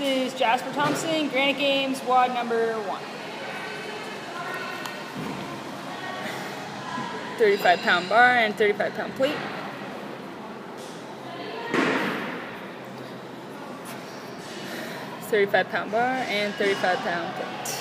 This is Jasper Thompson, Granite Games, WOD number one. 35 pound bar and 35 pound plate. Thirty-five pound bar and thirty-five pound plate.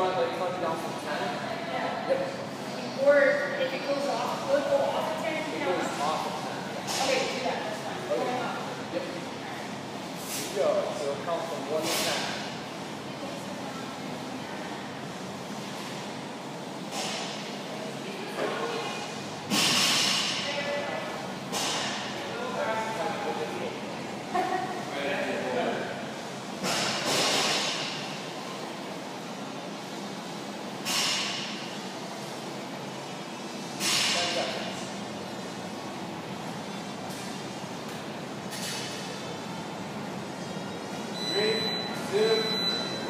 one, it 10? Yeah. Yep. Or if it goes off, will it go off 10? It goes off the 10. Okay, do that. Okay. Yep. Here we go. So count from 1 to 10.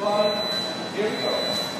But here we go.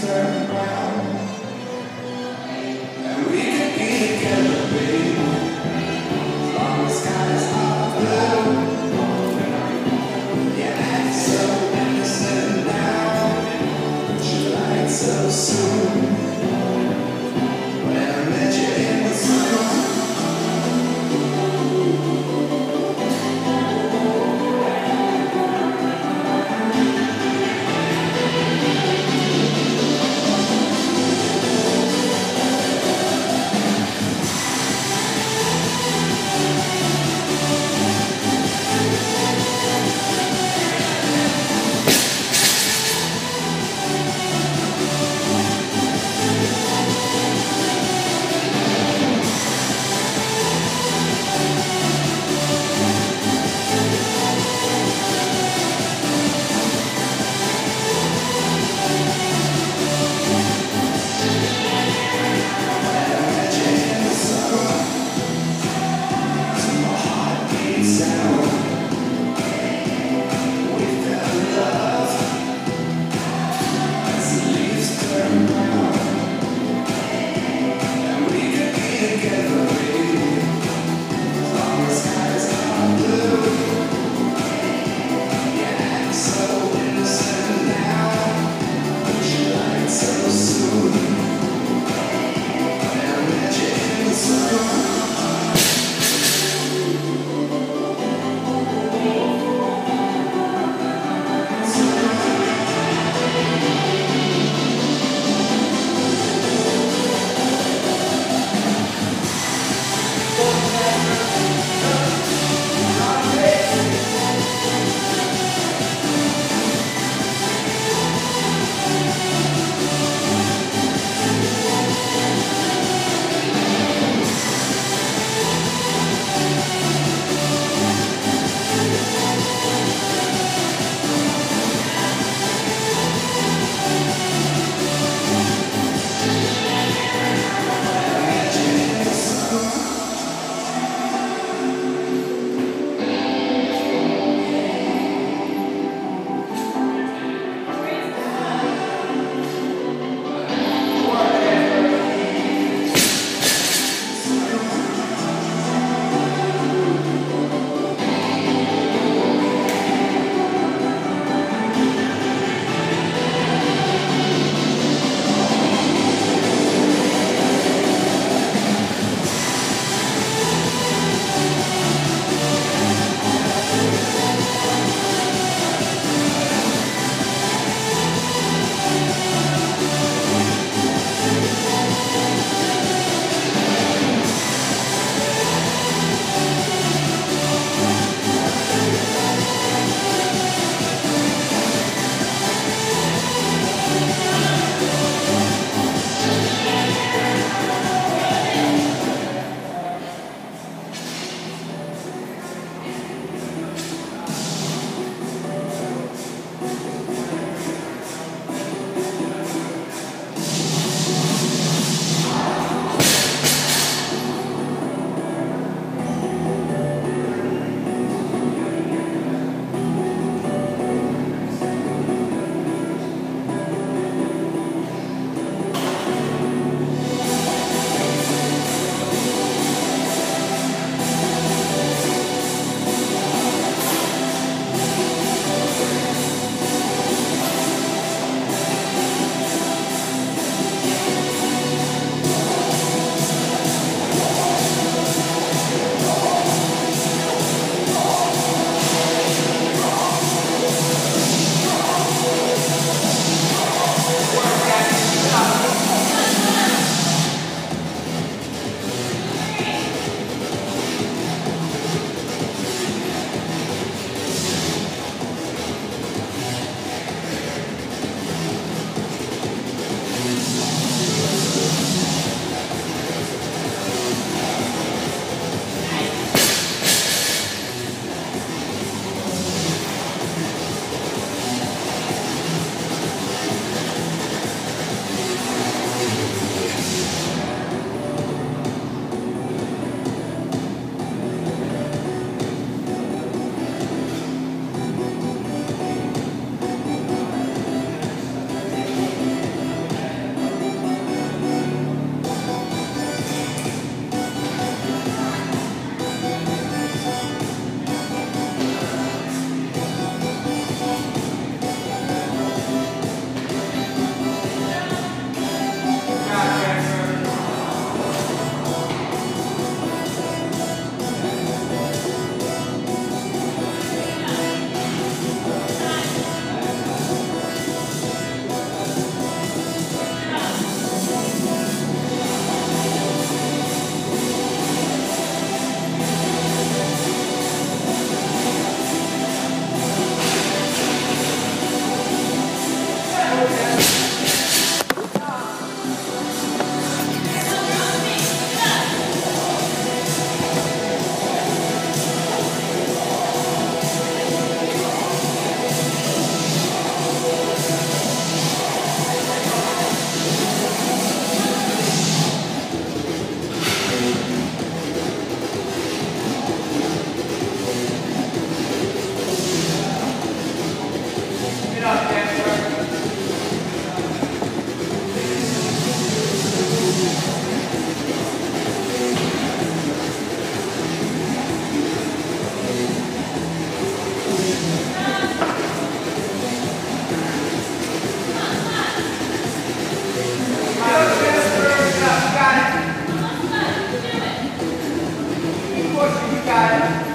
turn around. guys.